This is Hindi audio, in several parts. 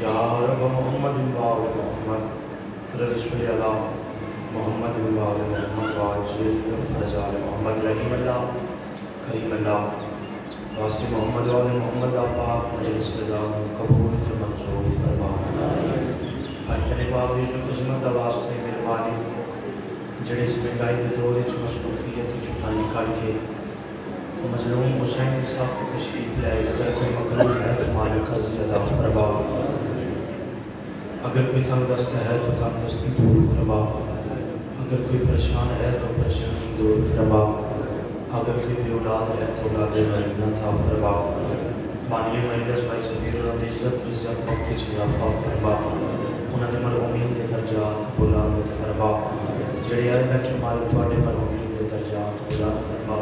या रब मोहम्मद मोहम्मद रसूल अल्लाह, मोहम्मद मोहम्मद वाजल मोहम्मद रहीम अल्लाह करीम अल्लाह वास्ते मोहम्मद वाल मोहम्मद आप मजलिस निज़ाम कबूल के मंजूर फरमा भाई पाक की खिदमत वास्ते मेरे मालिक जेड़े इस अगर कोई तंगदस्त है तो तंगदस्ती दूर फरमा। अगर कोई परेशान है तो परेशानी दूर फरमा। अगर कोई बेउलाद है तो औलाद मरीना था फरमा। मानिए मरीना भाई सफीर उन्होंने इज़्ज़त इज़्ज़त वक्त जयाफा फरमा। उन्होंने मरहूमी के दर्जात बुलंद फरमा। जड़े आए मैं मारे थोड़े मरहूमी के दर्जात बुलंद फरमा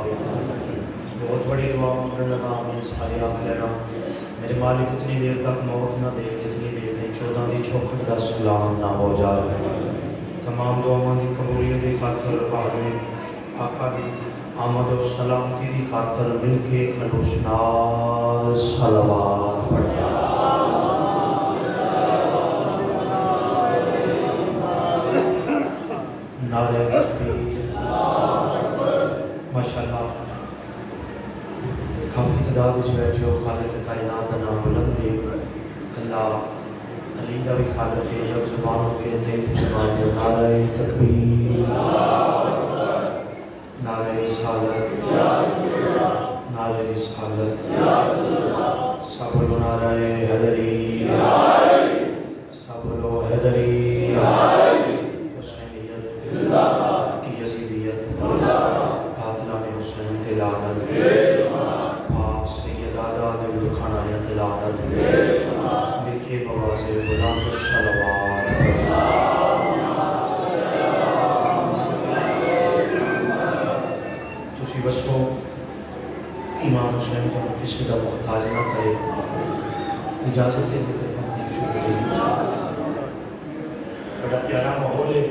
बहुत बड़ी दुआ मंगन लगा मैं सारे आख लेना। मेरे मालिक उतनी देर तक मौत ना दे, जितनी देर चौदह की चौखट का सलाम ना हो जाए तमाम दुआवान की कबूलीत की खातर आदमी आका की आमद और सलामती की खातर मिल के अनुसनाल सलवाद पढ़ा काफ़ी तादाद बैठे हो खालिद कायनात का नाम बुलंद अल्लाह रीदा भी खा लेते हैं जब सुबह उठ के तैयब नमाज़ नारे तकबीर, नारे रिसालत नारे रिसालत सब लो नारे हैदरी सब लो हैदरी इजाज़त दे सकते हैं। बड़ा प्यारा माहौल है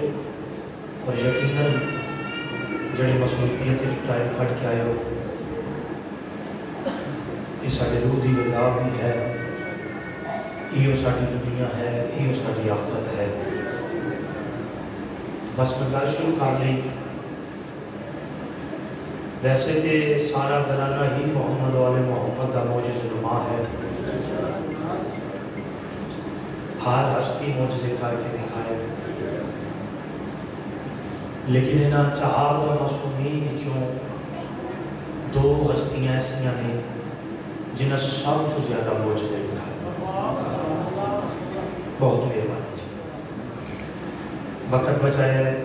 और यकीन जड़े मसरूफियत टाइम कट के आए हो। ये साढ़े रूह की गजा भी है इो सा दुनिया है इो सा आफत है। बस मैं गल शुरू कर ली। वैसे तो सारा घराना ही मोहम्मद वाले मोहम्मद का मौजूद नुमा है। हार हस्ती मुझ करके दिखाए। लेकिन इन्हें चार मासूमी तो विचों दो हस्तियाँ ऐसा ने जिन्हें सब तो ज़्यादा मुझ से दिखाए। बहुत मेहरबानी जी। वक्त बचाया है।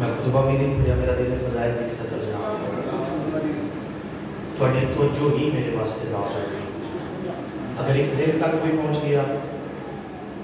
मैं खुतबा भी नहीं भूलिया मेरा दिल फजायल की सदर जनाब थोड़े तो जो ही मेरे वास्ते लाभ है। अगर एक जेल तक भी पहुँच गया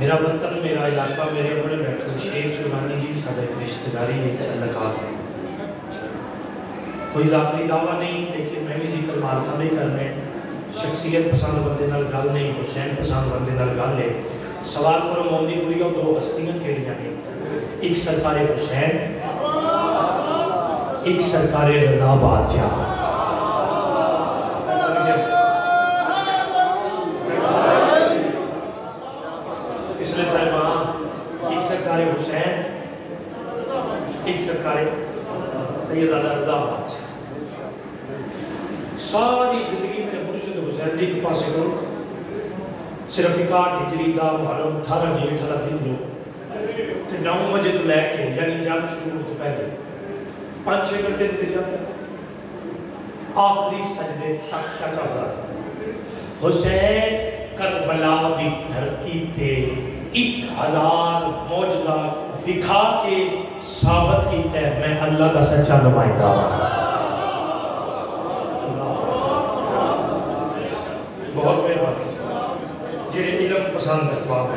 मेरा वतन मेरा इलाका, मेरे बड़े बैठे शेख सुरानी जी सा रिश्तेदारी ने लगा दी कोई जाकरी दावा नहीं, लेकिन मैं भी ज़िक्र मालता नहीं करने शख्सियत पसंद बंदे गल नहीं, हुसैन पसंद बंदे गल है। सवाल पर मोदी पूरी, और दो हस्तियाँ कि एक सरकार हुसैन, एक सरकार रजा बादशाह सारी ज़िंदगी मेरे मुर्शद हुसैन जी के पास को सिर्फ़ इकाट हिजरी का मुहर्रम, अठारह जी अठारह दिन लो। नौ बजे तो लैके, यानी जंग शुरू होते पहले। पाँच छह घंटे से जाते। आखिरी सजदे तक चाचा जा हुसैन करबला की धरती पे एक हज़ार मौजा दिखा के साबित किया है, मैं अल्लाह का सच्चा नुमाइंदा हूँ। बहुत मेहरबानी। जिन्हें इलम पसंद है, बहुत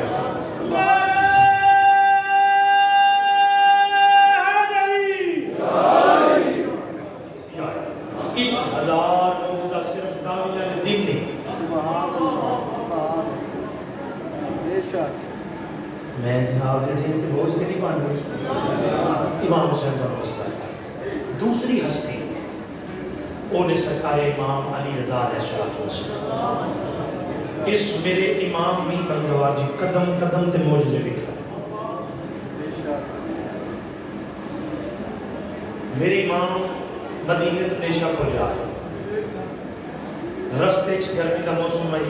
अली रजा इस मेरे इमाम मी बंगवार जी, कदम कदम ते मौजूदे लिखा मेरे इमाम मदीने तो नेशापुर जा रस्ते गर्मी का मौसम आई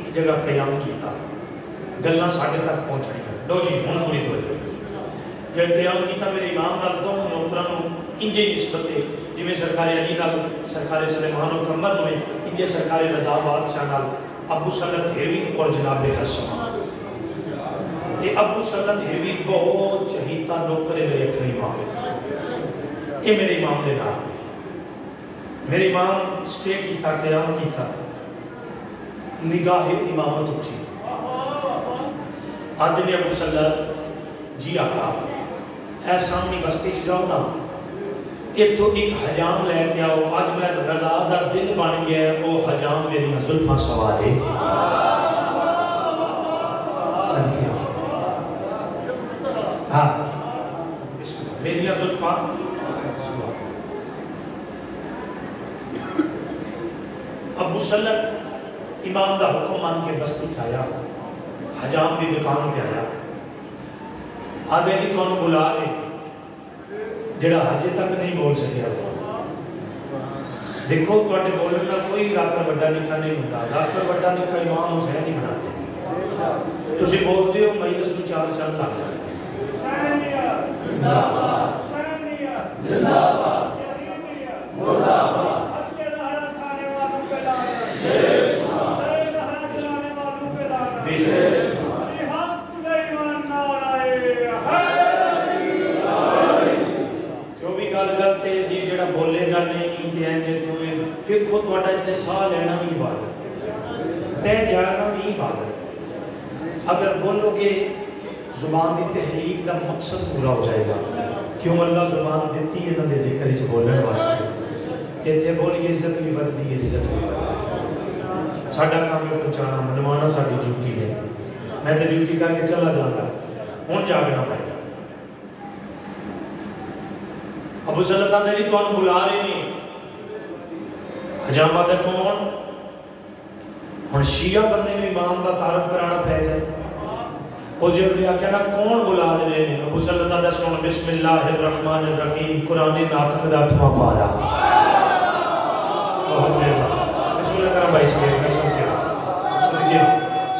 एक जगह कयाम किया। गल्लां साढ़े तक पहुंचणियाँ लो जी हुन पूरी तवज्जो। जब कयाम किया, मेरे इमाम नाल इंजे निस्बत जिवें सरकारी अली नाल सरकारी सुलेमान मुकम्मल हुए इंजे सरकारी रजा बादशाह नाल अबू सलत हेवी और जनाब हसन ये अबू सलत हेवी बहुत चहीता नौकर मेरे अपने इमाम ये मेरे इमाम दे नाल मेरे इमाम स्टे किया कयाम किया निगाह इमामत उठी आदमी अबू सलत जी आका ऐ सामने बस्ती जाओ ना इतो एक हजाम लैके आओ। अज मैं रजा का दिल बन गया वो हजाम मेरी जुल्फा सवारे। इमाम हजाम की दुकान पे आया। आदे जी कौन बुला जरा अजे तक नहीं बोल सकिया देखो थोड़े बोलने का कोई इलाका व्डा निका नहीं हूँ इलाका व्डा निका इमाम हुसैन ही बना सकते बोलते हो मई उस चार चार लाख देखो थोड़ा इतने सह लेना भी इबादत तय जाना भी इबादत है। अगर बोलोगे, ज़ुबान की तहरीक का मकसद पूरा हो जाएगा। क्यों अल्लाह ज़ुबान दी इन्होंने ज़िक्र बोलने वास्ते? इतने बोलिए इज़्ज़त भी बढ़ती है, इज़्ज़त भी साढ़ा काम पहुँचा मनवाना सा ड्यूटी है मैं तो ड्यूटी करके चला जाता हूँ जागना पाए अबू सलता बुला रहे हैं हजामा तो कौन हम शिया बंदे में इमाम का तारफ कराना पै जाए उस जो आख्या कौन बुला रहे हैं अबू सल्लल्लाहु अलैहि वसल्लम बिस्मिल्लाह रहमान रहीम कुरान नातक दा अठवां पारा रसूल अकरम भाई साहब कसम के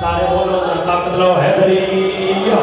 सारे बोलो ताकत लो हैदरिया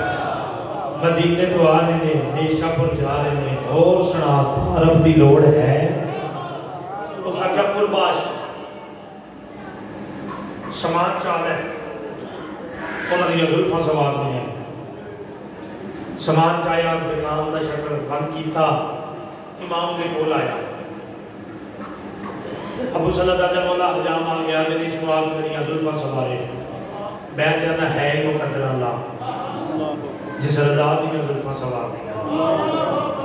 मदीने तो आ रहे हैं नेशापुर जा रहे हैं। और सुना तारफ की लौड़ है। तो हकमपुर बाश समान चाल है। उन्होंने जुल्फा सवाल नहीं है समान चाया दुकान का शटर बंद किया इमाम के कोल आया। अबू सलाजा मौला हजाम आ गया जनीश मुआब करिया जुल्फा सवारे मैं तो कहना है ही मुकदर अल्लाह। ਹੀ ਮੁਕੱਦਰ ਅੱਲਾ ਜਿਸ ਰਜ਼ਾ ਦੀਆਂ ਜ਼ੁਲਫਾਂ ਸਵਾਰ ਦੀਆਂ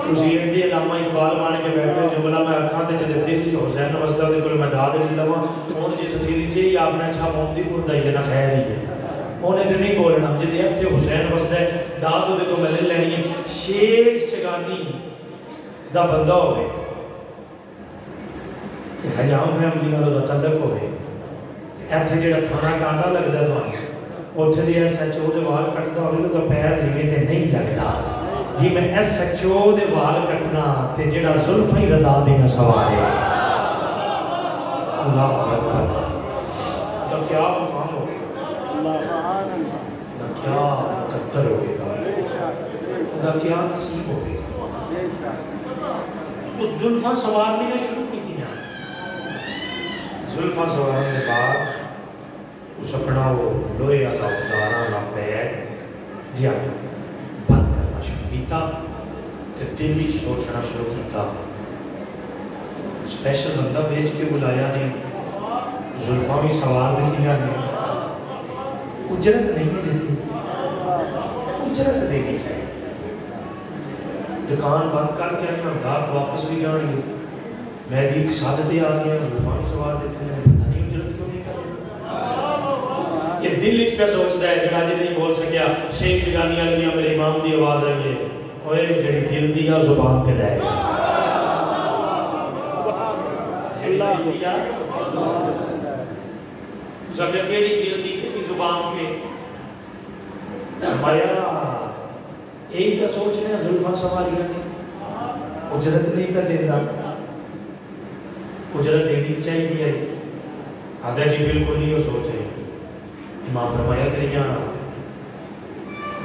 ਤੁਸੀਂ ਐਡੀ ਅਲਾਮਾ ਇਕਬਾਲ ਬਣ ਕੇ ਬੈਠੇ ਜੁਮਲਾ ਮੈਂ ਅੱਖਾਂ ਤੇ ਜਦ ਦਿਲ ਚ ਹੁਸੈਨ ਵਸਦਾ ਉਹਦੇ ਕੋਲ ਮੈਂ ਦਾਦ ਨਹੀਂ ਲਵਾਂ ਹੁਣ ਜਿਸ ਦਿਲ ਚ ਹੀ ਆਪਣਾ ਅੱਛਾ ਮੋਮਦੀਪੁਰ ਦਾ ਹੀ ਹੈ ਨਾ ਖੈਰ ਹੀ ਹੈ ਉਹਨੇ ਤੇ ਨਹੀਂ ਬੋਲਣਾ ਜਿਹਦੇ ਇੱਥੇ ਹੁਸੈਨ ਵਸਦਾ ਹੈ ਦਾਦ ਉਹਦੇ ਕੋਲ ਮੈਂ ਲੈ ਲੈਣੀ ਹੈ ਸ਼ੇਖ ਚਗਾਨੀ ਦਾ ਬੰਦਾ ਹੋਵੇ ਤੇ ਹਜਾਮ ਫੈਮਿਲੀ ਨਾਲ ਉਹਦਾ ਤਲਕ ਹੋਵੇ ਤੇ ਇੱਥੇ ਜਿਹੜਾ ਥਾਣਾ ਕਾਂਡਾ ਲੱਗਦਾ ਤੁਹਾਨੂੰ ਉੱਥੇ ਦੇ ਐਸਐਚਓ ਦੇ ਵਾਲ ਕੱਟਦਾ ਹੋਵੇ ਉਹਦਾ ਪੈਰ ਜਿਵੇਂ ਤੇ ਨਹੀਂ ਲੱਗਦਾ ਜੀ ਮੈਂ ਐਸਐਚਓ ਦੇ ਵਾਲ ਕੱਟਣਾ ਤੇ ਜਿਹੜਾ ਜ਼ੁਲਫਾਂ ਹੀ ਰਜ਼ਾ ਦੀ ਨਾ ਸਵਾਰੇ ਅੱਲਾਹੁ ਅਕਬਰ ਤਾਂ ਕੀ ਮੁਕਾਮ ਹੋਵੇਗਾ ਦਾ ਕੀ ਮੁਕੱਦਰ ਹੋਵੇਗਾ ਉਹਦਾ ਕੀ ਨਸੀਬ ਹੋਵੇਗਾ ਉਸ ਜ਼ੁਲਫਾਂ ਸਵਾਰਨੀਆਂ ਸ਼ੁਰੂ ਕੀਤੀਆਂ ਜ਼ੁਲਫਾਂ ਸਵਾਰਨ ਦੇ ਬਾਅਦ ਉਸ ਆਪਣਾ ਉਹ उस अपना वो लोहे का उदारा तो ना पैर ज़्यादा हाँ, बंद करना शुरू किया दिल में सोचना शुरू किया। स्पेशल बंदा बेच के बुलाया ने जुल्फा भी सवार दिखा ने उजरत नहीं देती। उजरत देनी चाहिए। दुकान बंद करके आई गाहक वापस भी जाएँगे। मैं भी एक सादत आ गया जुल्फा भी सवार देते हैं। ਦਿਲ ਵਿੱਚ ਪਿਆ ਸੋਚਦਾ ਹੈ ਜਿਹੜਾ ਜੇ ਨਹੀਂ ਬੋਲ ਸਕਿਆ ਸ਼ੇਖ ਜਗਾਨੀ ਵਾਲੀ ਜਾਂ ਮੇਰੇ ਇਮਾਮ ਦੀ ਆਵਾਜ਼ ਆਈ ਹੈ ਓਏ ਜਿਹੜੀ ਦਿਲ ਦੀ ਆ ਜ਼ੁਬਾਨ ਤੇ ਲੈ ਜਿਹੜੀ ਦਿਲ ਦੀ ਆ ਸਾਡੇ ਕਿਹੜੀ ਦਿਲ ਦੀ ਕਿਹੜੀ ਜ਼ੁਬਾਨ ਤੇ ਮਾਇਆ ਇਹ ਤਾਂ ਸੋਚ ਰਿਹਾ ਜ਼ੁਲਫਾਂ ਸਵਾਰੀਆਂ ਨੇ ਉਜਰਤ ਨਹੀਂ ਪੈ ਦਿੰਦਾ ਉਜਰਤ ਦੇਣੀ ਚਾਹੀਦੀ ਹੈ ਆਦਾ ਜੀ ਬਿਲਕੁਲ ਨਹੀਂ ਉਹ ਸੋਚ इमाम फरमाया तेरिया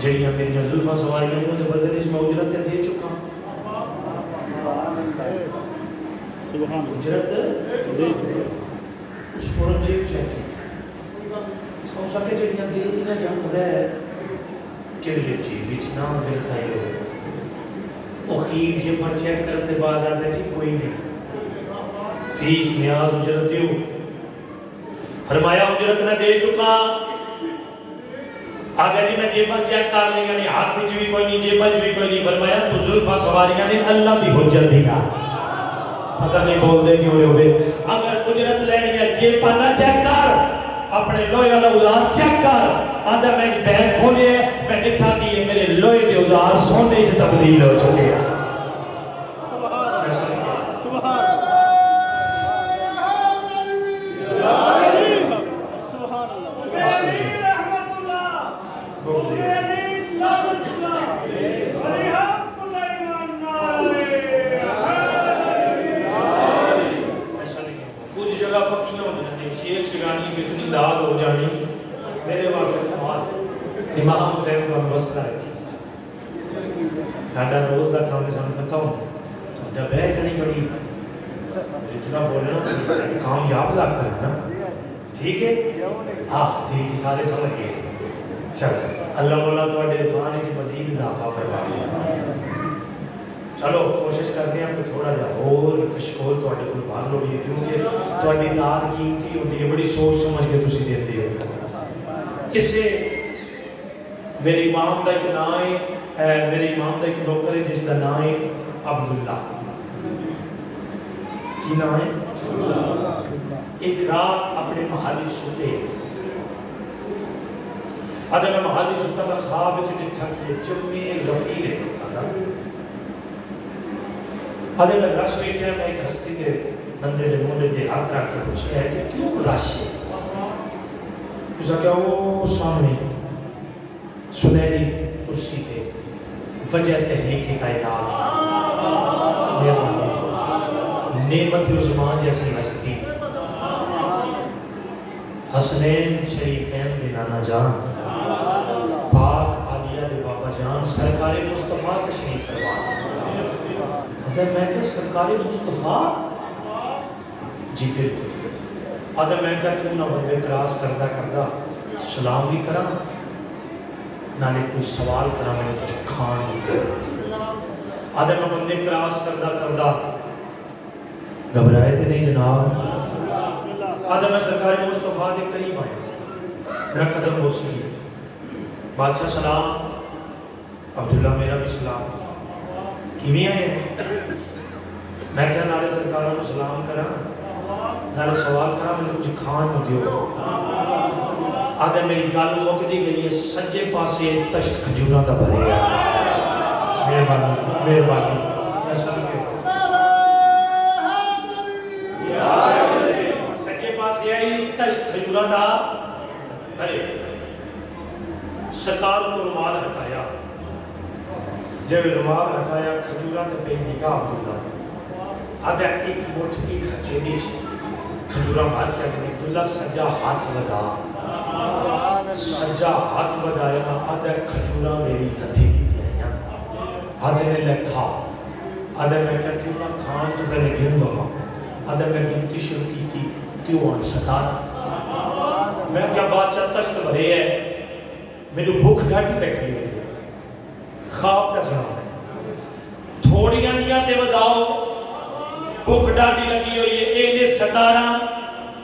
जड़िया मेरी जुल्फा सवारियाँ ने बदले च उजरत दे चुका उजरत उस औरंगज़ेब चाहिए हो सके जेरिया दे दी ना जान है के लिए चीज़ विच ना करते बाद जी कोई नहीं। फ़ीस न्याज उजरत दियो फरमाया उजरत दे चुका मैं जेबा चेक कर लेंगे नहीं, हाथ में भी कोई नहीं, जेब भी कोई नहीं, फरमाया तो जुल्फा सवारियाँ ने अल्लाह दी हुज्जत दिया पता नहीं बोल दे क्यों होवे अगर उजरत लेनी है जेबा ना चेक कर, अपने लोहे वाला उजार चेक कर, आधा मैं बैग खोले मैं दिखा कि ये मेरे लोहे के उजार सोने च तब्दील हो चुके हैं सुभान सुभान सुभान अल्लाह कुछ जगह पक्कियाँ हो जानी शेख शिगानी जो इतनी दाद हो जानी मेरे वास्ते ਇਮਾਮ ਹੁਸੈਨ ਦਾ ਵਸਦਾ ਹੈ ਸਾਡਾ ਰੋਜ਼ ਦਾ ਕੰਮ ਸਾਨੂੰ ਪਤਾ ਹੁੰਦਾ ਤੁਹਾਡਾ ਬਹਿ ਜਾਣੀ ਬੜੀ जितना बोलना कामयाब लाभ करना ठीक है हाँ ठीक है सारे समझ गए चलो अल्लाह बोला थोड़े इरफान मजीद इजाफा फरमा चलो कोशिश करते हैं कि थोड़ा जहा होर कशकोल थोड़े को बाहर लो भी क्योंकि थोड़ी दाद कीमती होती है बड़ी सोच समझ के तुम देते हो इससे मेरे इमाम का एक ना है, मेरे इमाम का एक नौकर है, जिसका ना है अब्दुल्ला। की ना है एक रात अपने महाली सोते। अगर मैं महाली सोता, मैं ख्वाब डिठा कि चम्मे गफीर है, अगर। मैं रश बैठा, मैं एक हस्ती के बंदे के मुंडे के हाथ रख के पूछे है कि क्यों रश है? उसका क्या, वो सामने सुनहरी कुर्सी पे वजह तहरीक कायनात। नेमत उजमान जैसी हस्ती हसनैन शरीफैन दे नाना जान। पाक आलिया दे बाबा जान, सरकारी मुस्तफ़ा तशरीफ़ फरमा अगर मैं क्या सरकारी मुस्तफ़ा? जी, बिल्कुल। अगर मैं क्या क्यों ना बंदे क्रॉस करदा करदा सलाम भी करा नाले कोई सवाल करा मैंने कुछ खान अगर मैं बंदे क्रॉस करदा करदा। घबराए थे नहीं जनाब। आदम सरकारी मुस्तफ़ा के करीब आए। मेरा कदम हो। सी बादशाह सलाम सलाम। किवें आए मैं क्या नाले सरकारों सलाम करा? नाले सवाल करा मैंने कुछ खान ਨੂੰ आदे मेरी गल मुकती गई है, सज्जे पास तश्त खजूर का भरे मेहरबानी सज्जे पास तश्त खजूर का भरे। सरकार को रुमाल हटाया। जब रुमाल हटाया, खजूर के पे निगाह बोला आदा एक मुठ की हथेली खजूर मार के अब्दुल्ला सज्जा हाथ लगा। सजा हाथ बजाया आधे खजूरा मेरी हथी की आधे ने लिखा आधे मैं क्या क्यों ना खान तो पहले गिन लगा। आधे मैं गिनती शुरू की थी क्यों त्यों सतारा। मैं क्या बात बादशाह तश्त भरे है? मेरी भूख घट रखी है। खाब का सुना थोड़िया दिया ते बताओ भूख डाटी लगी हो। ये एने सतारा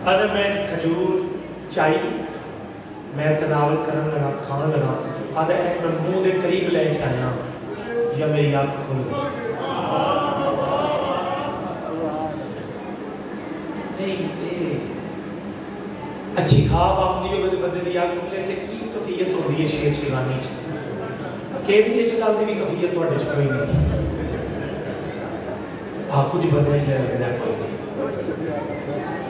अरे मैं खजूर, चाई, मैं तनावल करन लगा खाने लगा। आधे एक मैं मुँह के करीब लेके आया। या मेरी आँख खुल गई। अच्छी खाब आती हो बंदे की अख खुले तो की कफीयत होती है शेर शिवानी कि भी इस गल की भी कफीयत थोड़े कोई नहीं। हाँ कुछ बंदे ही लगता कोई नहीं।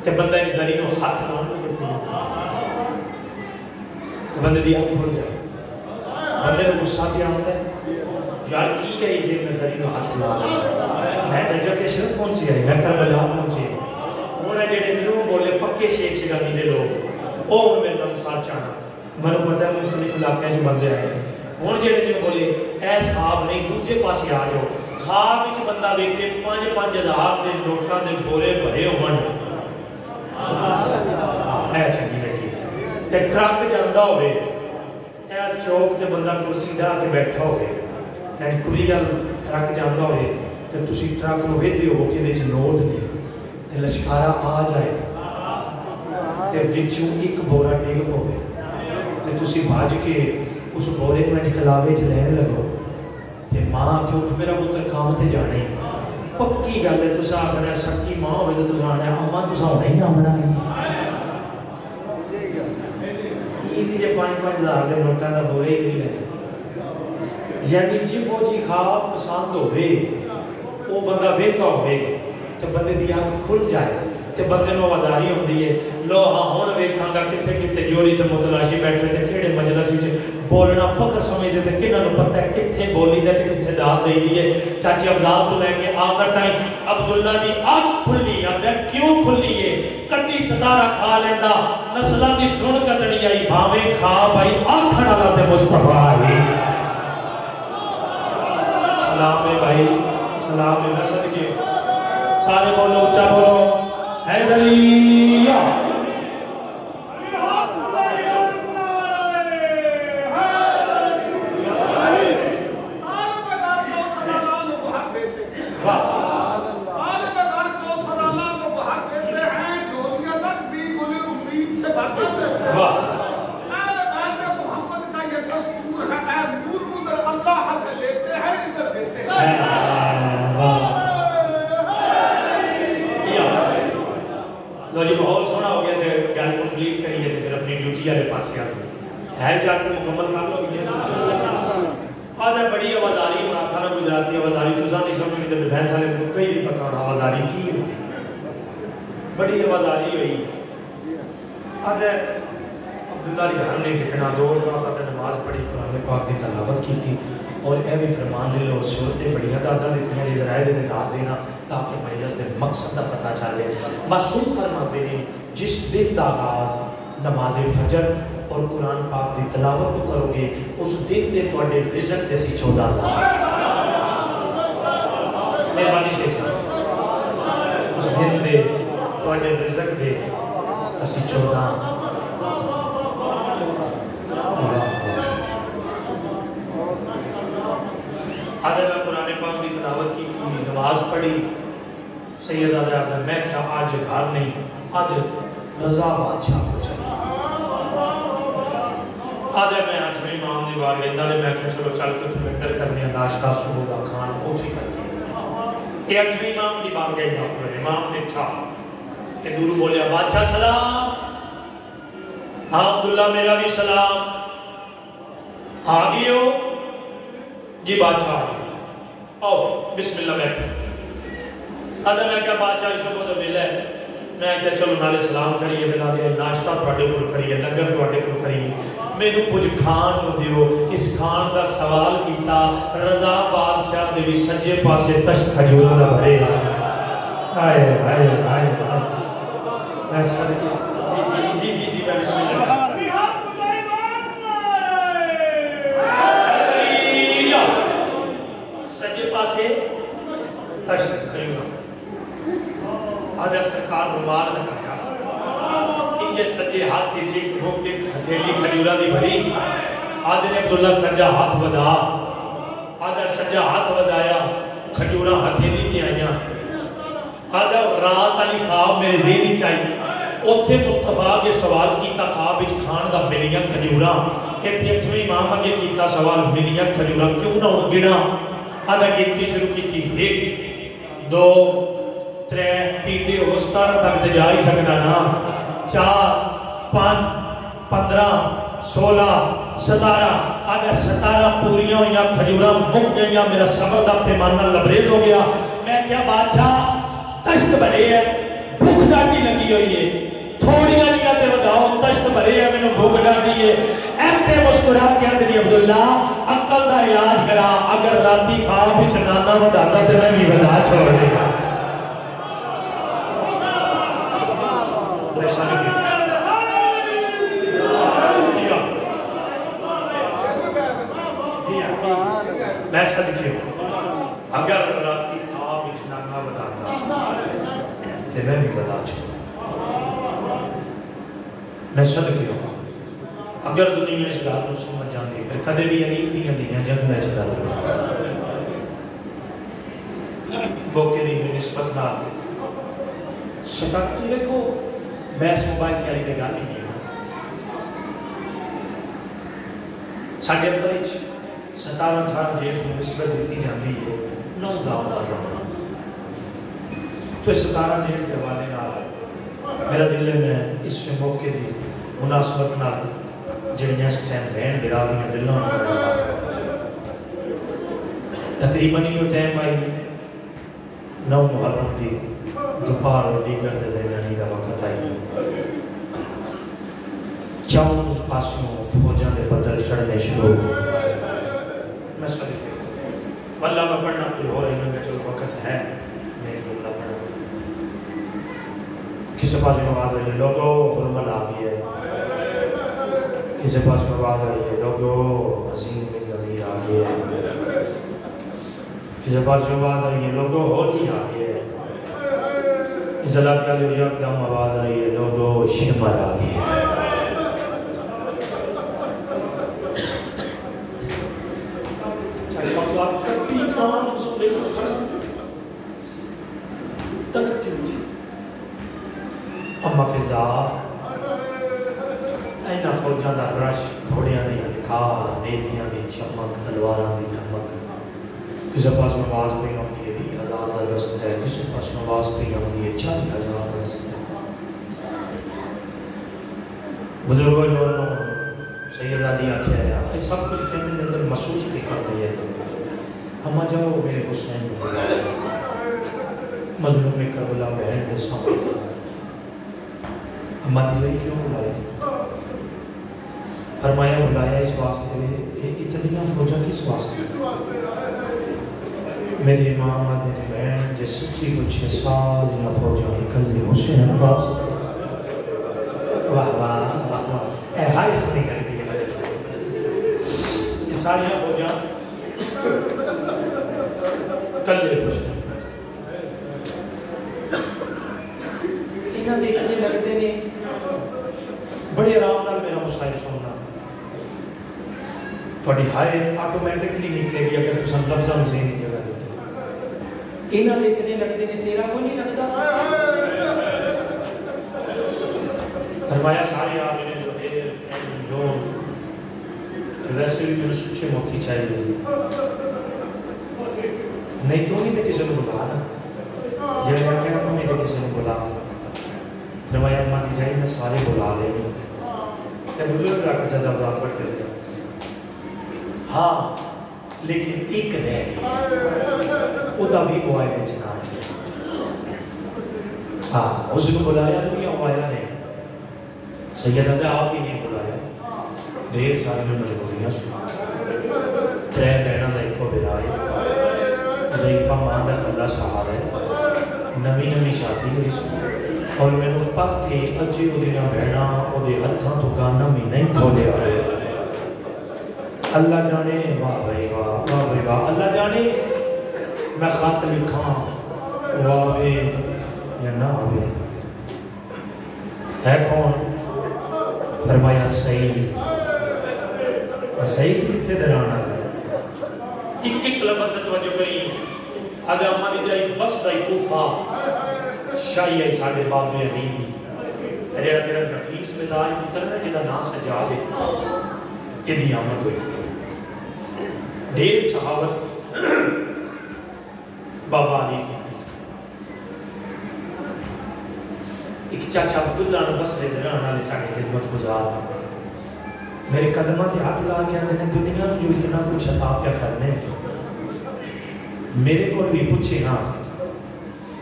ਤਾਂ ਤੇ ਬੰਦਾ ਇੱਕ ਜ਼ਰੀ ਨੂੰ ਹੱਥ ਲਾਉਣ ਨੂੰ ਕਿਸੇ ਤੇ ਬੰਦੇ ਦੀ ਅੱਖ ਖੁੱਲ ਜਾਏ ਬੰਦੇ ਨੂੰ ਗੁੱਸਾ ਤੇ ਆਉਂਦਾ ਹੈ ਯਾਰ ਕੀ ਹੈ ਇਹ ਜੇ ਨਜ਼ਰੀ ਨੂੰ ਹੱਥ ਲਾ ਲਿਆ ਮੈਂ ਨਜਫ ਇਸ਼ਰਫ ਪਹੁੰਚਿਆ ਮੈਂ ਕਰਬਲਾ ਪਹੁੰਚਿਆ ਹੁਣ ਜਿਹੜੇ ਨਿਊ ਬੋਲੇ ਪੱਕੇ ਸ਼ੇਖ ਸ਼ਗਾਨੀ ਦੇ ਲੋਕ ਉਹ ਮੇਰੇ ਨਾਲ ਸਾਥ ਚਾਹਣਾ ਮੈਨੂੰ ਪਤਾ ਹੈ ਮੁਖਤਲਿਫ ਇਲਾਕਿਆਂ 'ਚ ਬੰਦੇ ਆਏ ਹੁਣ ਜਿਹੜੇ ਨੇ ਬੋਲੇ ਐਸ ਖਾਬ ਨਹੀਂ ਦੂਜੇ ਪਾਸੇ ਆ ਜਾਓ ਖਾਬ ਵਿੱਚ ਬੰਦਾ ਵੇਖੇ 5-5000 ਦੇ ਨੋਟਾਂ ਦੇ ਬੋਰੇ ਭਰੇ ਹੋਣ ਇਹ ਚੰਗੀ ਲੱਗੀ ਤੇ ਟਰੱਕ ਜਾਂਦਾ ਹੋਵੇ ਐਸ ਚੌਕ ਤੇ ਬੰਦਾ ਕੁਰਸੀ ਢਾ ਕੇ ਬੈਠਾ ਹੋਵੇ ਤੇ ਕੁਰੀਅਲ ਟਰੱਕ ਜਾਂਦਾ ਹੋਵੇ, ਤੇ ਤੁਸੀਂ ਟਰੱਕ ਨੂੰ ਵੇਖਦੇ ਹੋ ਕਿ ਇਹਦੇ 'ਚ ਨੋਟ ਨੇ, ਤੇ ਲਸ਼ਕਾਰਾ ਆ ਜਾਏ, ਤੇ ਵਿੱਚੋਂ ਇੱਕ ਬੋਰਾ ਡਿੱਗ ਪਵੇ। ਤੇ ਤੁਸੀਂ ਭੱਜ ਕੇ ਉਸ ਬੋਰੇ ਨੂੰ ਅੱਜ ਕਲਾਵੇ 'ਚ ਲੈਣ ਲੱਗੋ, ਤੇ ਮਾਂ ਕਿਉਂ ਮੇਰਾ ਪੁੱਤਰ ਕੰਮ ਤੇ ਜਾਣਾ ਹੀ। पक्की गल है तुस आखना सच्ची माँ हो तो तुस आना अम्मा, तुस आना ही आमना है इसी जे पाँच पाँच हज़ार के नोटा का बोरे ही नहीं यानी जी फौजी खा पसंद हो बंदा बेहता हो तो बंदे की अख खुल जाए। ਤੇ ਬੰਦੇ ਨੂੰ ਆਵਾਜ਼ਾਰੀ ਹੁੰਦੀ ਹੈ ਲੋ ਹਾਂ ਹੁਣ ਵੇਖਾਂਗਾ ਕਿੱਥੇ ਕਿੱਥੇ ਜੋਰੀ ਤੇ ਮੁਤਲਾਸ਼ੀ ਬੈਠੇ ਤੇ ਕਿਹੜੇ ਮਜਲਿਸ ਵਿੱਚ ਬੋਲਣਾ ਫਖਰ ਸਮਝਦੇ ਤੇ ਕਿਹਨਾਂ ਨੂੰ ਪਤਾ ਹੈ ਕਿੱਥੇ ਬੋਲੀ ਦਾ ਤੇ ਕਿੱਥੇ ਦਾਤ ਦੇਈਦੀ ਹੈ ਚਾਚੀ ਅਫਜ਼ਾਲ ਤੋਂ ਲੈ ਕੇ ਆਖਰ ਤਾਈਂ ਅਬਦੁੱਲਾ ਦੀ ਅੱਖ ਖੁੱਲੀ ਆਂਦਾ ਕਿਉਂ ਖੁੱਲੀ ਏ ਕੱਦੀ ਸਤਾਰਾ ਖਾ ਲੈਂਦਾ ਨਸਲਾਂ ਦੀ ਸੁਣ ਕੱਢਣੀ ਆਈ ਭਾਵੇਂ ਖਾ ਭਾਈ ਆਖਣ ਵਾਲਾ ਤੇ ਮੁਸਤਫਾ ਹੈ सलाम है भाई सलाम है नसद के सारे बोलो ऊंचा बोलो हैदरिया वाह लो जी माहौल सोना हो गया तो गल कंप्लीट करिए तो फिर अपनी ड्यूटी वाले पास आ है जाकर मुकम्मल कर लो आधा बड़ी आवाजारी आखा गुजराती आवाजारी तुसा नहीं समझनी तो डिफेंस वाले को कई नहीं पता होना आवाजारी की होती बड़ी आवाजारी हुई अज अब्दुल्ला के घर नहीं टिकना दो रकात ते नमाज़ पढ़ी कुरान पाक की तलावत की थी और यह भी फरमान ले लो सूरतें बड़िया दादा दिखियाँ जिस राय दे दाद देना ताकि मजलिस के मकसद का पता चले मासूम फरमाते हैं, जिस दिन का आगाज़ नमाज़ फजर और कुरान पाक की तलावत तो करोगे, उस दिन के थोड़े रिजक जैसी चौदह साल। मेहरबानी शेख साहब। उस दिन के तेजे रिज़ल्ट दे असि चौदह सैयद आदर मैं क्या आज घर नहीं, आज रजा बादशाह को चली। आदे मैं अठवीं इमाम की बार गई नाले मैं चलो चल के फिर करने नाश्ता सुबह का खान, उठी करनी ये अठवीं इमाम की बार गई दाखिल इमाम ने था कि दूर बोलिया, बादशाह सलाम। हाँ अब्दुल्ला मेरा भी सलाम। आ हो? जी, बादशाह आओ, बिस्मिल्लाह, बैठो। अदर मैं क्या बादशाह यूसुफ को तो मिला मैं क्या चलो नाले सलाम करिए तो नाले नाश्ता थोड़े को करिए, लंगर थोड़े को करिए। मैनू कुछ खान को दियो। इस खान का सवाल किया रजा बादशाह ने भी सज्जे पासे तश्त खजूर का भरे आए आए आए मैं जी जी जी, मैं बिस्मिल्लाह। सज्जे पासे तश्त खजूरा आदर सरकार रुमाल लगाया इंजे सज्जे हाथ थे जी भूख के हथेली खजूरा दी भरी आदर ने अब्दुल्ला सज्जा हाथ वधा आदर सज्जा हाथ वधाया खजूरा हथेली दी आईया आदर रात वाली ख्वाब मेरे जेहन च आई ਉੱਥੇ ਮੁਸਤਫਾ ਨੇ ਸਵਾਲ ਕੀਤਾ ਖਾਬ ਵਿੱਚ ਖਾਣ ਦਾ ਮਿਲੀਆਂ ਖਜੂਰਾਂ ਇੱਥੇ ਅਠਵੇਂ ਇਮਾਮ ਅੱਗੇ ਕੀਤਾ ਸਵਾਲ ਮਿਲੀਆਂ ਖਜੂਰਾਂ ਕਿਉਂ ਨਾ ਹੁਣ ਗਿਣਾ ਆਦਾ ਗਿਣਤੀ ਸ਼ੁਰੂ ਕੀਤੀ 1 2 त्रै पीते हो, सतारा तक तो जा ही सकता ना। चार पाँच पंद्रह सोलह सतारा। अगर सतारा पूरी हुई खजूर मुक गई मेरा सबर का पैमाना लबरेज हो गया। मैं क्या बादशाह कष्ट भरे है, भूख डाटी लगी हुई है। थोड़ी जगह बताओ तश्त भरे है, मैंने भूख डाटी है। ऐसे का इलाज करा। अगर राती खा भी चनाना बताता तो मैं भी बता छोड़ देगा। ਤੇ ਮੈਂ ਵੀ ਬਦਲਾ ਚ ਮੈਂ ਸਦਕੇ ਹਾਂ ਅਗਰ ਦੁਨੀਆ ਇਸ ਗੱਲ ਨੂੰ ਸਮਝ ਜਾਂਦੀ ਫਿਰ ਕਦੇ ਵੀ ਅਲੀ ਦੀਆਂ ਦੀਆਂ ਜੰਗ ਵਿੱਚ ਗੱਲ ਬੋਕੇ ਦੀ ਨਿਸਬਤ ਨਾਲ ਸਤਾਕੀ ਵੇਖੋ ਬੈਸ ਮੋਬਾਈਲ ਸਿਆਲੀ ਦੀ ਗੱਲ ਹੀ ਨਹੀਂ ਸਾਡੇ ਅੰਦਰ 57 ਸਾਲ ਜੇਠ ਨੂੰ ਨਿਸਬਤ ਦਿੱਤੀ ਜਾਂਦੀ ਹੈ ਨੌ ਗਾਉਂ ਦਾ ਰੋਣਾ तो सतारा जेल करवाने ना आए मेरा दिल में इस मौके की मुनासबत न जड़िया स्टैंड रहन बिरादरियाँ दिलों तकरीबन यो टाइम आई। नौ मुहर्रम की दोपहर और डीगर के दरमियानी का वक्त आई। चौं पासों फौजा के बदल चढ़ने शुरू हो मैं सॉरी वल्ला मैं पढ़ना कुछ और इन्होंने जो वक्त है, मेरे को पढ़ना। किसी पास नमाज़ आई है? लोगो हरमल आ गई है। किसी पास नमाज़ आई है? लोगो, हसीन में नजीर आ गई है। किसी पास नमाज़ आई है? लोगो, होली आ गई है इस इलाके आवाज़ आई है? लोगो शिमर आ गई है तड़प के उठी अम्मा फिजा इन्होंने फौजा का रश घोड़िया की नेजिया की चमक तलवारा की धमक किसी पास आवाज़ नहीं आती है भी हज़ार का दस्त है किसी पास आवाज़ नहीं आती है चाली हज़ार का दस्त है बुज़ुर्गों जो सैदा ने आख्या है सब कुछ कहने के अंदर महसूस भी कर रही है अम्मा जाओ मेरे हुसैन मजलूम ने करबला बहन के सामने दी क्यों बुलाया फरमाया, बुलाया इस वास्ते ये इतनियाँ फौजा किस वास्ते? मेरी माँ आदि ने बहन, जे सच्ची पुछे सारियाँ फौजा इकल्ले हुसैन वास्ते। वाह वाह वाह वाह ए हाय सुनी है नज़र से। ये सारियाँ फौजा कल्ले हुसैन ਤੁਹਾਡੀ ਹਾਏ ਆਟੋਮੈਟਿਕਲੀ ਨਿਕਲੇਗੀ ਅਗਰ ਤੁਸੀਂ ਲਫ਼ਜ਼ਾਂ ਨੂੰ ਸਹੀ ਜਗ੍ਹਾ ਦਿੱਤੀ ਇਹਨਾਂ ਦੇਖਣੇ ਲੱਗਦੇ ਨੇ ਤੇਰਾ ਕੋਈ ਨਹੀਂ ਲੱਗਦਾ फरमाया सारे आपने जो है जो वैसे भी मैंने सूचे मौकी चाहिए थी नहीं तो नहीं थे किसी को बुला ना जब मैं कहना तो नहीं थे किसी को बुला फरमाया मान दी जाए मैं सारे बुला ले क्या बुजुर्ग रख चाचा बुला पढ़ कर हाँ लेकिन एक रह गया ਉਹਦਾ ਵੀ ਮੁਆਇਦੇ ਚ ਨਾ हाँ उसको बुलाया नहीं या आया नहीं सैयद ने आप ही नहीं बुलाया ढेर सारी मजबूरियां सुना त्रै बहनों का एको बिराए जईफा मां का कला सहार है नवी नवी शादी हुई सी और मैंने पक के अजे ओदियां बहना ओदे हत्थां तो गाना भी नहीं खोलिया अल्लाह जाने, वाह भाई, वाह वाह भाई, वाह। अल्लाह जाने, मैं खत लिखा वो आवे या ना आवे है कौन? फरमाया सही सही कितने दराना एक एक लफ्ज तवज्जो करी। अगर अम्मा दी बस दाई कूफा शाही आई साडे बाबे दी। जेड़ा तेरा नफीस मिजाज पुत्र है, जिदा नाम सजाद है एदी आमद हुई। ढेर सहाबत बाबा अली की एक चाचा अब्दुल्ला ने बस ले रहने वाले साडे खिदमत गुजार मेरे कदम से हाथ ला के आते दुनिया में जो इतना कुछ अता क्या करने मेरे को भी पूछे हाँ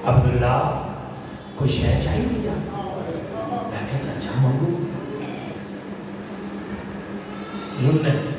अब्दुल्ला, कोई शह चाहिए मैं क्या चाचा, मंगू। उन्ने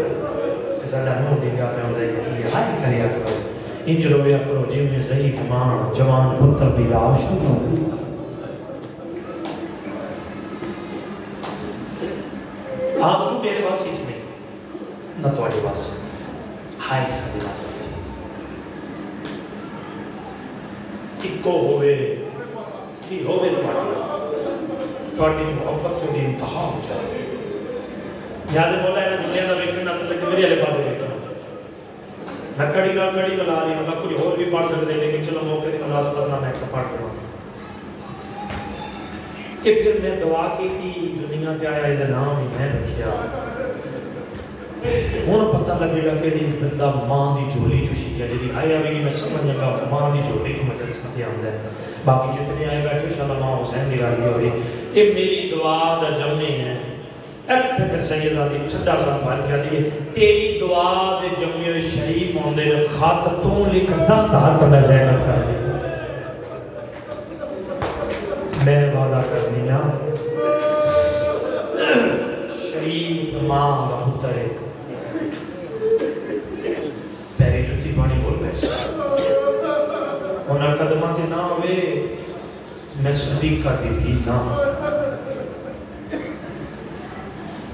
ਸਾਡਾ ਮੂੰਹ ਡਿੱਗਾ ਪਿਆ ਉਹਦੇ ਕੋਲ ਹਾਈ ਕਰਿਆ ਕਰੋ ਇੰਜ ਰੋਇਆ ਕਰੋ ਜਿਵੇਂ ਜ਼ੈਫ ਮਾਂ ਜਵਾਨ ਪੁੱਤਰ ਦੀ ਲਾਸ਼ ਨੂੰ ਰੋਂਦੀ ਆਪ ਨੂੰ ਮੇਰੇ ਵਾਸਤੇ ਨਹੀਂ ਨਾ ਤੁਹਾਡੇ ਪਾਸ ਹਾਈ ਸਾਡੇ ਵਾਸਤੇ ਇੱਕੋ ਹੋਵੇ ਕੀ ਹੋਵੇ ਤੁਹਾਡੀ ਤੁਹਾਡੀ ਮੁਹੱਬਤ ਦੀ ਇੰਤਹਾ ਹੋ ਜਾਵੇ ਯਾਦ ਬੋਲਾ ਇਹਨਾਂ ਦੁਨੀਆ ਦਾ मेरे वाले पास नहीं करो नक्कड़ी का कड़ी मिला रही मतलब कुछ और भी पढ़ सकते लेकिन चलो मौके की मुलाजमत ना नेक्स्ट पढ़ करो कि फिर मैं दुआ की थी दुनिया से आया इहदा नाम ही मैं रखिया हूँ पता लगेगा कि बंदा माँ की झोली चो छिया जी आई आएगी मैं समझेगा माँ की झोली चो मजल सत्य आता है बाकी जितने आए बैठे शाला माँ हुसैन की राज़ी हो रही ये मेरी दुआ का जमे है ਇੱਥੇ ਫਿਰ ਸੈਯਦ ਅਲੀ ਠੰਡਾ ਸਾਹਿਬ ਫੜ ਕੇ ਆਦੀ ਤੇਰੀ ਦੁਆ ਦੇ ਜੰਮੇ ਹੋਏ ਸ਼ਰੀਫ ਹੁੰਦੇ ਨੇ ਖਤ ਤੂੰ ਲਿਖ ਦਸਤ ਹੱਥ ਮੈਂ ਜ਼ੈਨਬ ਕਰ ਲਈ मैं वादा करनी ना शरीफ मां का पुत्र है पैरी जुत्ती पानी बोल पैसा उन्हें कदम से ना हुए मैं सदीका दी थी ना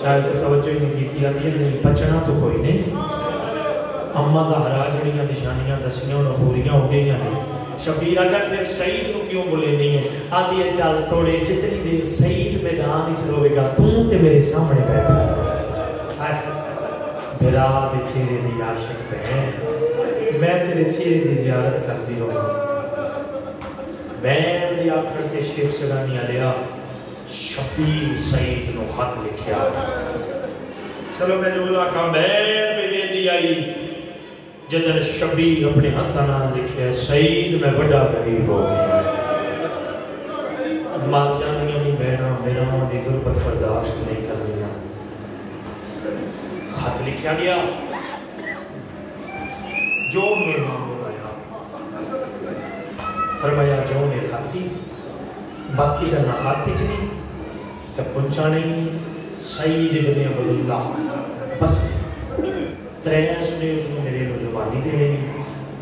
शायद तो तवज्जो ही नहीं की आदि नहीं बचना तो कोई नहीं अम्मा जहरा जड़ियाँ निशानियाँ दसियाँ उन्होंने पूरियाँ हो गई शबीर अगर फिर सईद को क्यों बोले नहीं है आदि है चल थोड़े जितनी देर सईद मैदान विच रोवेगा तू ते मेरे सामने बैठा मेरा दे चेहरे दी आशिक बहन मैं तेरे चेहरे दी जियारत करती रहूँ बैन दी आखर ते शेख सगानी आलिया नु खत लिखया। चलो, मैं जुमला का बैन पे ले दी आई जदन शबीर अपने हाथों नाल लिखे सईद, मैं बड़ा गरीब हो गया। माँ जानिया नहीं बहना, मेरा दी गुरबत बर्दाश्त नहीं कर लिया खत लिखा गया। जो मेहमान आया फरमाया, जो ने खाती बाकी का ना खाती च नहीं तो नहीं सईद इब्ने अब्दुल्लाह बस त्रै सुने, उसने मेरे नु जुबानी देने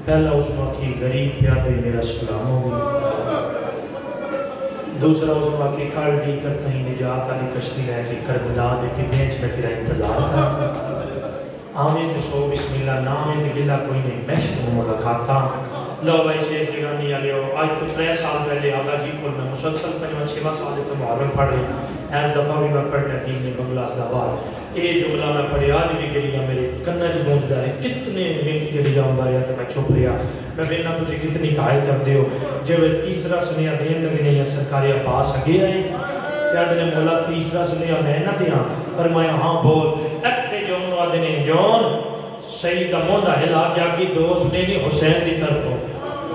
पहला उसने आखी, गरीब प्यादे मेरा सलाम हो गई दूसरा उसने आखी कल डी करता ही निजात वाली कश्ती लेके करबला दे टिब्बे च मैं तेरा इंतज़ार कर। आवे तो सो बिस्मिल्लाह ना आवे तो गिला कोई नहीं, मैं मुलाकाता लो भाई आज तो त्रै साल पहले आगा जी को मुसलसल छेवा साल तो मुहर्रम पढ़ रही ऐस दफ़ा भी मैं पढ़ना दीन ने बंगला जुमला मैं पढ़े आज भी मेरे च गूंजदा है कितने मिनट आंदा रहा तो मैं रहा मैं कितनी करते हो। जब तीसरा सुनिया देन सरकारी अब्बास अगे आए ने तीसरा सुनिया मैं ना दिया हाँ बोल इतने वादे ने जोन सही का मोदा हिला क्या कि दोस्त ने नहीं हुसैन की तरफ़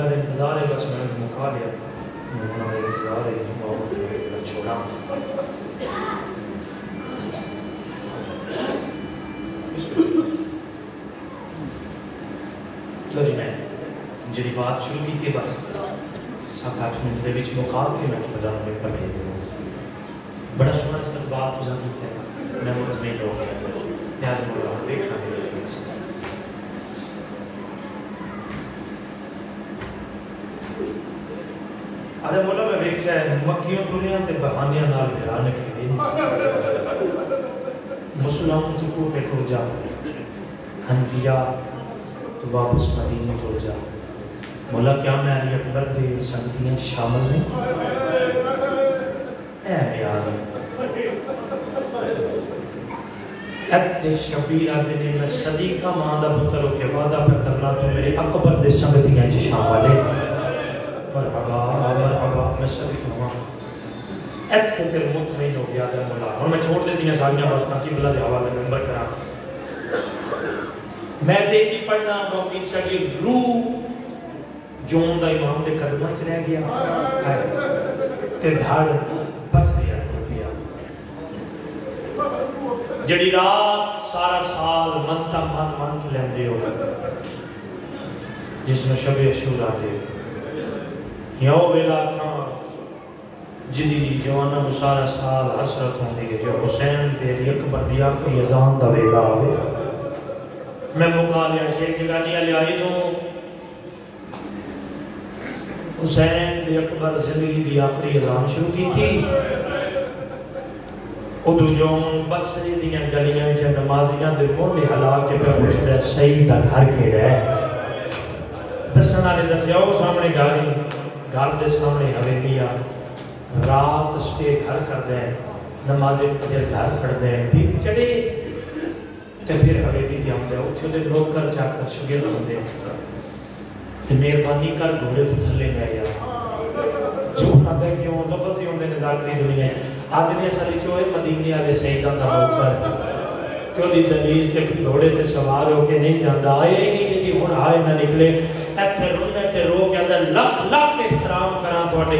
बला का इंतज़ार है, बस मैंने मौका लिया मेरा इंतज़ार है बहुत छोड़ा। चली मैं जी बात शुरू की थी, बस सत्त अठ मिनट के मुका के मैं बता मैं पढ़े बड़ा सोहना सर बात तुझा की मैं मुतमिन हो गया न्याज बोला देखना मेरे अरे बोला, मैं वेख्या है। मक्कियों टुरियाँ ते बहानियाँ नाल हैरान की मुसलमान तो कूफे को जा। हनफिया तो वापस मदीने को जा। बोला क्या मैं अली अकबर दे संगतियाँ शामिल नहीं ऐ यार अते शबीर आदि ने मैं सदीका माँ दा पुत्र होके वादा पे करना तो मेरे अकबर दे संगतियाँ शामिल है। मैं। अते फिर मुतमईन हो गया मौला हुन मैं छोड़ देती सारियाँ बातें कि दे हवाले मेंबर करा। मैं तेज़ी पढ़ना अमीर शाह जी रूह जोन दा इमाम दे कदमां च रह गया ते धड़ बस गया। जड़ी रात सारा साल मनता मन मन के लेंदे हो। जिसमें शबे अशूरा दे यो वेला का ज़िंदगी जवाना को सारा साल हसरत होती है जो हुसैन तेरी अकबर दी आखिरी अजान दा वेला आवे मैं मुका लिया शेख वाले आई दूँ हुसैन दे अकबर ज़िंदगी दी आखिरी अजान शुरू की थी उदू बसरे च हला के पे सही घर केड़ा है दसया सामने दे सामने हवेली आ रात स्टे घर कर दे नमाज फजर घर पढ़ दे दिन चढ़े ते फिर हवेली ते आंदे उत्थे दे नौकर चाकर शगिर्द होंदे ते मेहरबानी कर घोड़े तो थल्ले ले यार जो ना दे क्यों लफ्ज ही होंदे ने जाकरी दुनिया आदमी असली चोए मदीने वाले सईदा दा नौकर क्यों दी दलीज ते घोड़े ते सवार होके नहीं जांदा आए ही नहीं जिदी ਹੁਣ ਆਏ ਨਾ ਨਿਕਲੇ ਇੱਥੇ ਕਰਾਂ ਤੁਹਾਡੇ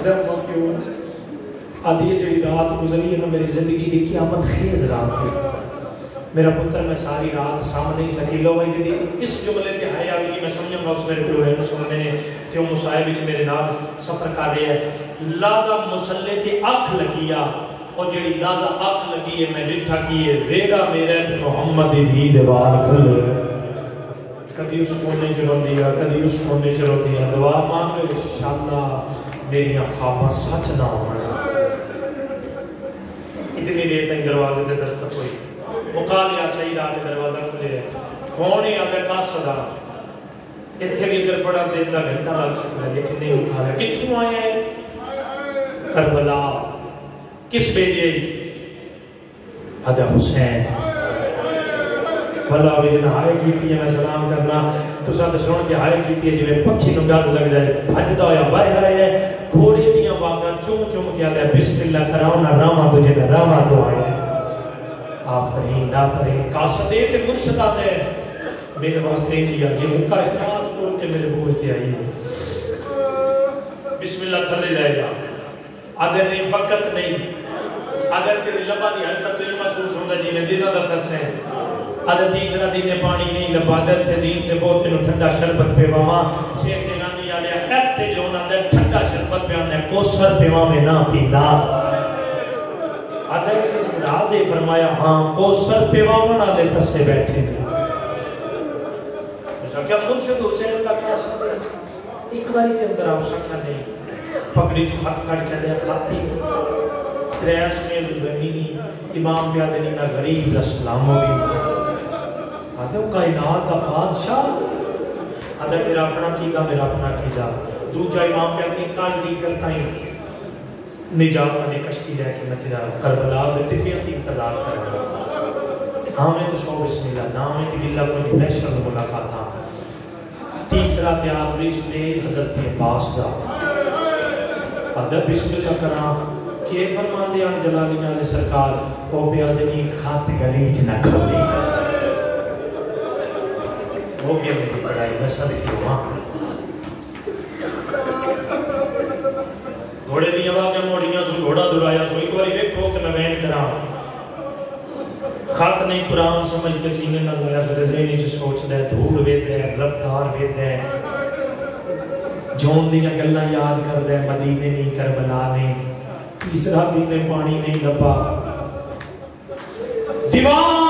अदम को क्यों ये जड़ी रात गुजरी है ना मेरी ज़िंदगी की क़यामत खेज रात थी मेरा पुत्र मैं सारी रात सम नहीं सकी लो भाई जी इस जुमले ते हाय आ गई मैं समझ बॉक्स मेरे को है सुनने ने क्यों मुसाहिब मेरे नाल सफ़र कर रहे हैं लाजा मुसल्ले ते अख लगी आ और जेड़ी लाजा अख लगी है मैं डिठा की है वेड़ा मेरा ते मोहम्मद दी धी दे कभी उस कोने च रोंदी है कभी उस कोने च रोंदी है दुआ मांग इंशाअल्लाह मेरिया खाबा सच ना हो इतनी देर तक दरवाजे से दस्तक हुई। मुका लिया सही रात दरवाज़ा खुले कौन ही आता दस सदा इतने भी अगर बड़ा दिन तो का घंटा लग सकता है, लेकिन नहीं उठा रहा। कितों आए हैं? करबला। किस भेजे अदा हुसैन। भला भी जना हाय है मैं सलाम करना तो सुन के हाय है जिवें पक्षी नु डर लगदा है भजदा होया बाहर आया है घोड़े दियाँ वागां चुम चुम के आंदा है बिस्मिल्लाह कराओ ना रामा तुझे ना रामा तो आया आफरीन आफरीन कासदे ते मुर्शदा दे मेरे वास्ते जे मुक्का इस्तेमाल कर के मेरे बोल के आई बिस्मिल्लाह थले जाएगा अगर नहीं वक्त नहीं अगर तेरे लबा दी हरकत तो महसूस होंदा जिवें दिना दा दस है अगर तीसरा दिन पानी नहीं लबा दे तजीम दे बहुत नु ठंडा शरबत पेवावा। शेख जनानी आले एथे जो ना दे ठंडा शरबत पे ने कोसर पेवा में ना पींदा। अदर से राज फरमाया, हाँ, कोसर पेवावन वाले तसे बैठे थे। क्या मुर्शिद हुसैन का क्या सबर एक बारी के अंदर आओ, सख्या नहीं पगड़ी चो हाथ काट के दे खाती त्रैस में जुबनी इमाम प्यादे नहीं ना गरीब, दा सलाम होगी आदम कायनात दा बादशाह। आदम मेरा अपना कीदा मेरा अपना कीदा दूजा इमाम प्यादे ने काल दी गलताई निजात वाली कश्ती लेके मैं तेरा करबला दे टिब्बियाँ दी इंतज़ार कर रहा हाँ। मैं तो सौ बिस्मिल्लाह, ना मैं तो गिल्ला नहीं, मैं मुलाकात हाँ। तीसरा ते आखिरी सुने हज़रत अब्बास दा। अदब बिस्मिल्लाह करा, के फरमांदे आन जलाली नाले सरकार, ओ प्यादे नी, खत गलीच ना खोले। हो गया मेरी पढ़ाई, मैं सदकी हुआ घोड़े दी आवाज़ मोड़ियाँ सो, घोड़ा दुड़ाया सो, एक बारी देखो ते मैं वैन करा। खत नहीं कुरान समझ के सीने न लाया सो ज़हन च सोचदा है धूड़ वेदा है, रफ्तार वेदा है। जोन दी गल्लां याद करदा है, मदीने नहीं करबला ने तीसरा दिन पानी नहीं लबा दीवार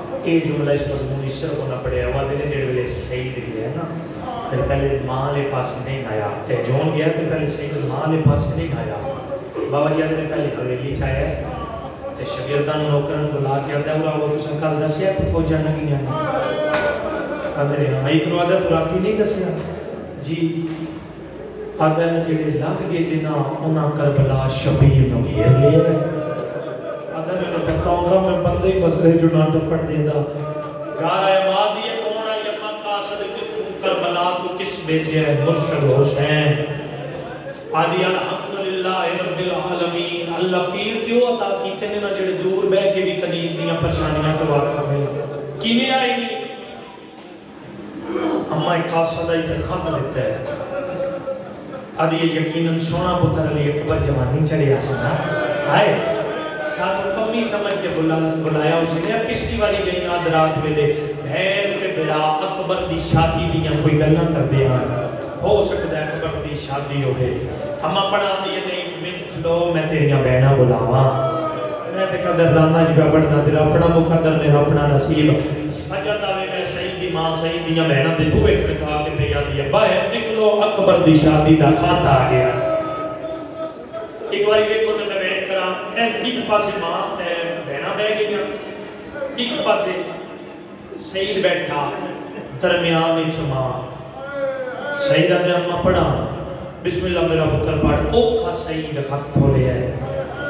ਇਹ ਜੁਮਲਾ ਇਸ ਮਜ਼ਮੂਨ ਇਸ ਤਰ੍ਹਾਂ ਹੋਣਾ ਪੜਿਆ ਵਾ ਦੇ ਜਿਹੜੇ ਵੇਲੇ ਸਹੀ ਲਿਖਿਆ ਹੈ ਨਾ ਫਿਰ ਪਹਿਲੇ ਮਾਂ ਦੇ ਪਾਸ ਨਹੀਂ ਆਇਆ ਤੇ ਜੋਨ ਗਿਆ ਤੇ ਪਹਿਲੇ ਸਹੀ ਮਾਂ ਦੇ ਪਾਸ ਨਹੀਂ ਆਇਆ ਬਾਬਾ ਜੀ ਨੇ ਪਹਿਲੇ ਹਵੇਲੀ ਚ ਆਇਆ ਤੇ ਸ਼ਾਗਿਰਦਾਂ ਨੂੰ ਨੌਕਰਾਂ ਨੂੰ ਬੁਲਾ ਕੇ ਆਂਦਾ ਉਹ ਉਹ ਤੁਸੀਂ ਕੱਲ ਦੱਸਿਆ ਕਿ ਫੌਜਾਂ ਨਹੀਂ ਗਈਆਂ ਕਹਿੰਦੇ ਹਾਂ ਇੱਕ ਨੂੰ ਆਦਾ ਤੁਰਾਤੀ ਨਹੀਂ ਦੱਸਿਆ ਜੀ ਆਦਾ ਜਿਹੜੇ ਲੱਗ ਗਏ ਜੇ ਨਾ ਉਹਨਾਂ ਕਰਬਲਾ ਸ਼ਬੀਰ ਨੂੰ ਘੇਰ ਲਿਆ ਆਦਾ ਮੈਨੂੰ ਬਤਾਉਂਦਾ ਮੈਂ ਬੰਦੇ ਹੀ ਮਸਲੇ ਜੋ ਨਾ ਟੱਪਣ ਦਿੰਦਾ ਗਾਰ ਆਇਆ ਮਾਂ ਦੀ ਕੌਣ ਆ ਯਮਾ ਕਾਸਦ ਕਿ ਤੂੰ ਕਰਬਲਾ ਤੋਂ ਕਿਸ ਭੇਜਿਆ ਹੈ ਮੁਰਸ਼ਦ ਹੁਸੈਨ आदि अल्हम्दुलिल्लाह रब्बिल आलमीन अल्लाह पीर क्यों अता कीते ने ना जेड़े दूर बैठ के भी कनीज दियां परेशानियां तो वाकिफ हैं किने आई नहीं अम्मा एक खासा दा इधर खत देता है आदि ये यकीनन सोना पुत्र अली अकबर जवानी चढ़िया सुना आए कमी समझ के बुला बुलाया उसने पिछली वाली गई आध रात वेले। भैर ते बिरा अकबर दी शादी दियाँ कोई गल्लां करदे आ हो सकता है अकबर की शादी हो गई अम्मा पढ़ा दी नहीं एक मिनट खलो मैं तेरिया बहना बुलावा। मैं ते पढ़ना तेरा अपना मेरा अपना नसीब। सजद मैं सही दी माँ, सही बहना दे बूहे खड़का के पे आदी है निकलो, अकबर दी शादी दा खाता आ गया। एक बार देखो तो एक पासे ते बहना बह गईयां एक पासे सईद बैठा दरमियान विच माँ सईदा दे अम्मा पढ़ा बिस्मिल्लाह मेरा पुत्र पढ़ औखा सईद खत खोलिया है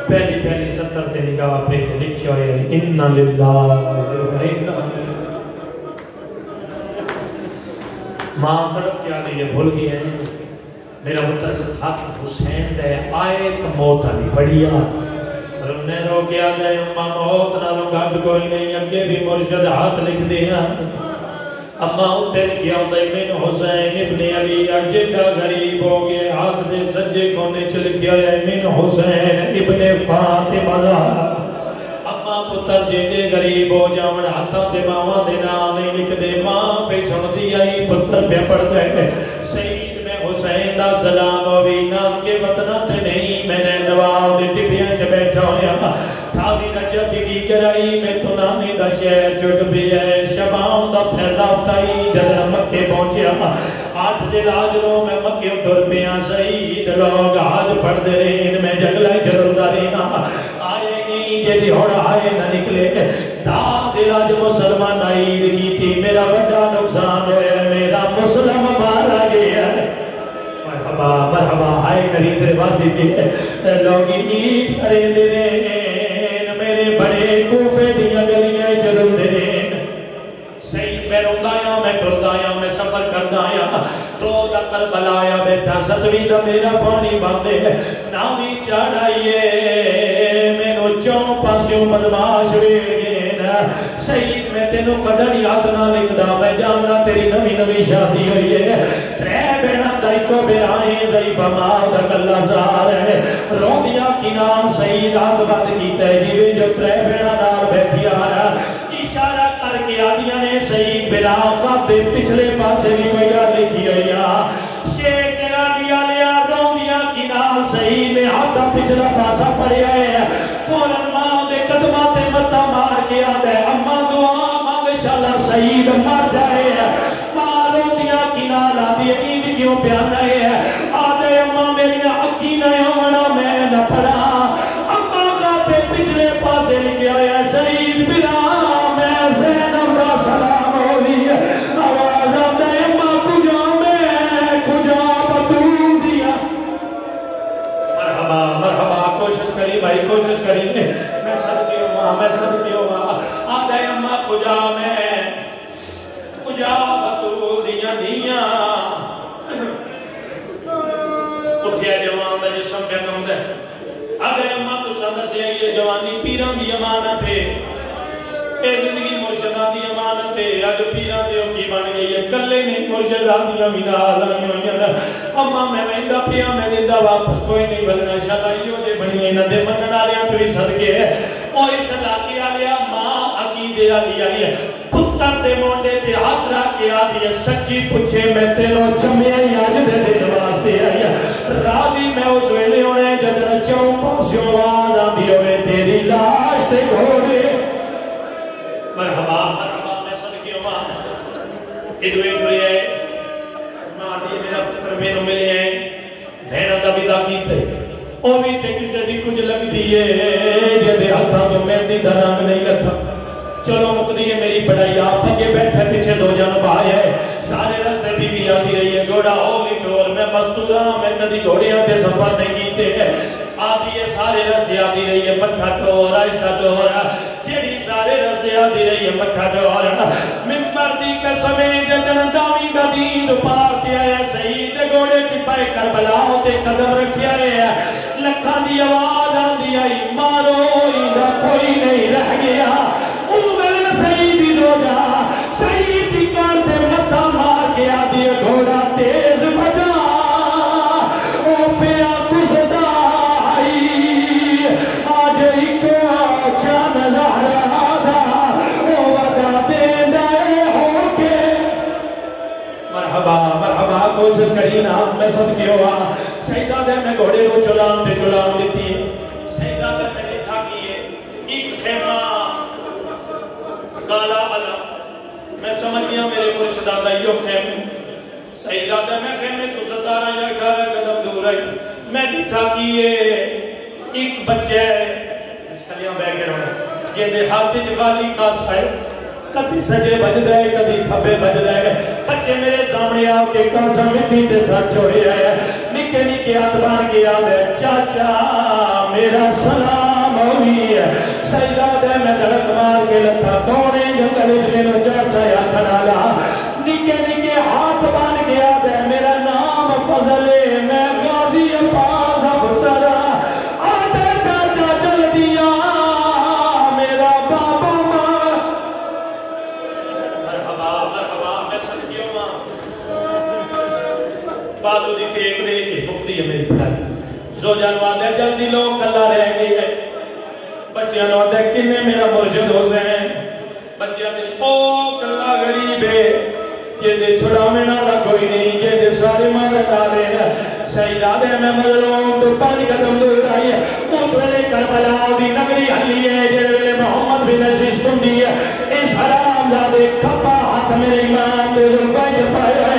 पहली पहली सत्तर ते निगाह पे लिखिया है इन्ना लिल्लाह इन्ना माँ तड़प क्या गई है भूल गई है मेरा पुत्र खत हुसैन दे आए तो मौत आली बढ़िया रमने रो क्या दे अम्मा मौत नालों गंद कोई नहीं अगे भी मुर्शद हाथ लिख दिया अम्मा उत्ते लिखिया इब्न हुसैन इब्न अली जेड़ा गरीब हो गए हाथ दे सज्जे कोने च लिखिया है इब्न हुसैन इब्न फातिमा अम्मा पुत्र जेडे गरीब हो जावन हाथां ते मावां दे नाम नहीं लिखदे माँ पे सुनदी आई पुत्र पे पढ़दा दा सलाम होवी नाम के वतना ते नहीं, मैंने नवाब दे टिबियाँ च बैठा होया थावी रजब की कराई मैं तो नानी दा शहर छुट है। शबाम दा फैला ताई, जद मक्के पहुंचया आठ दे राज रो मैं मक्के तुर पिया, शहीद लोग आज पढ़दे रहे मैं जंगला चलदा रहना आए नहीं जेदी हुण आए ना राज मेरा बड़ा नुकसान होया मरहबा मरहबा, हाय नरेंद्र वासी जी लोग करे दे मेरे बड़े कूफे दियाँ गलियाँ ज़रूर सही, मैं रोंदा मैं मैं सफ़र करदा तो दा करबला आया सतवीं दा मेरा पानी बांधे। नावी चढ़ाइए, मैनू चौं बदमाश वेड़ गए ना। शहीद मैं तेनू कदर याद ना लिखदा, मैं जानना तेरी नवी नवी शादी हुई है त्रै बेड़ा दा इको बेराए दई बमा दा कल्ला जार है रोंदिया की नाम सही, रात कीता है जिवें जो त्रै बेड़ा नाल बैठिया ना। इशारा करके आदिया ने सही बिलावा दे पिछले पासे भी कोई गल लिखी हुई आ शेर जगा दिया लिया रोंदिया की नाल सही ने हाथ शहीद मर जाए। मारो दिया की बेबी क्यों प्याना ਅਮਾਨਤ ਹੈ ਅੱਜ ਪੀਰਾਂ ਦੇ ਕੀ ਬਣ ਗਈ ਹੈ ਕੱਲੇ ਨਹੀਂ ਮੁਰਸ਼ਿਦਾਂ ਦੀਆਂ ਵੀ ਨਾਲ ਆਈਆਂ ਹੋਈਆਂ ਨੇ ਅੰਮਾ ਮੈਂ ਵੈਂਦਾ ਪਿਆ ਮੈਂ ਦਿੰਦਾ ਵਾਪਸ ਕੋਈ ਨਹੀਂ ਬਲਣਾ ਸ਼ਾਲਾ ਇਹੋ ਜੇ ਬਣੀ ਇਹਨਾਂ ਦੇ ਮੰਨਣ ਵਾਲਿਆਂ ਤੋਂ ਵੀ ਸਦਕੇ ਉਹ ਇਸ ਇਲਾਕੇ ਵਾਲਿਆ ਮਾਂ ਅਕੀਦੇ ਵਾਲੀ ਆਈ ਹੈ ਪੁੱਤਰ ਦੇ ਮੋਢੇ ਤੇ ਹੱਥ ਰੱਖ ਕੇ ਆਦੀ ਹੈ ਸੱਚੀ ਪੁੱਛੇ ਮੈਂ ਤੈਨੂੰ ਚੰਮਿਆ ਹੀ ਅੱਜ ਦੇ ਦਿਨ ਵਾਸਤੇ ਆਈ ਹੈ ਰਾਵੀ ਮੈਂ ਉਸ ਵੇਲੇ ਹੋਣੇ ਜਦੋਂ ਚੌਂ ਪਾਸਿਓਂ चलो मुकदी है मेरी पढ़ाई। आप अगे बैठे, पीछे दो जन भाई सारे रस्ते बीवी आती रही है। घोड़ा हो भी डोर मैं मस्तूरा, मैं कदी घोड़ियाँ ते सफ़र नहीं कीते। आती है, सारे रस्ते आती रही है। मट्ठा टोर आहिस्ता टोर जेड़ी सारे रस्ते आती रही है मठा जवार मिम्बर दी कसमे जदन दावी का दीन पार के आया शहीद घोड़े की पाए करबला ते कदम रखिया है। लखा दी आवाज़ आंदी आई, मारो इदा कोई नहीं रह गया। हो के मरहबा मरहबा कोशिश करी ना सदके होवा सईदा दे मैं घोड़े नु चलान ते चलान दिती। सईदा दे मैं लिखा किए एक खेमा। काला अला। मैं समझ गया, मेरे मुर्शिदा दा यो खेमे। सईदा दे मैं खेमे तो 17 या 18 कदम दूर है, मैं लिखा किए एक बच्चा है इसलिए बैठ के रहना। जेदे हाथ च गाली का है, कदी सजे बजदा है, कदी खब्बे बजदा है। बच्चे मेरे सामने आके कासा मिट्टी ते सर छोड़े आया। निके निके हाथ बन के आवे चाचा, मेरा सलाम होई है सईदा दे, मैं धड़क मार के लथा कौने जंगल विच मेनू चाचा हाथ नाला निके निके हाथ बन के आवे मेरा नाम फजल है मैं गाजी अब्बास पुत्र बच्चियाँ नु आदे किन्ने मेरा मुर्शिद हुसैन बच्चियाँ दी ओ कल्ला गरीब है। जेदे छुड़ावे नाला कोई नहीं, जेदे सारे मार डाले न। सही राधे में मजलूम तो पानी कदम दूर आई है। उस वेले करबला दी नगरी हल्ली है जेड़े वेले मोहम्मद बिन नशीश कुंदी है। इस हराम जादे खप्पा हाथ मेरे इमाम दे जुल्फा च पाया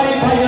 ভাই ভাই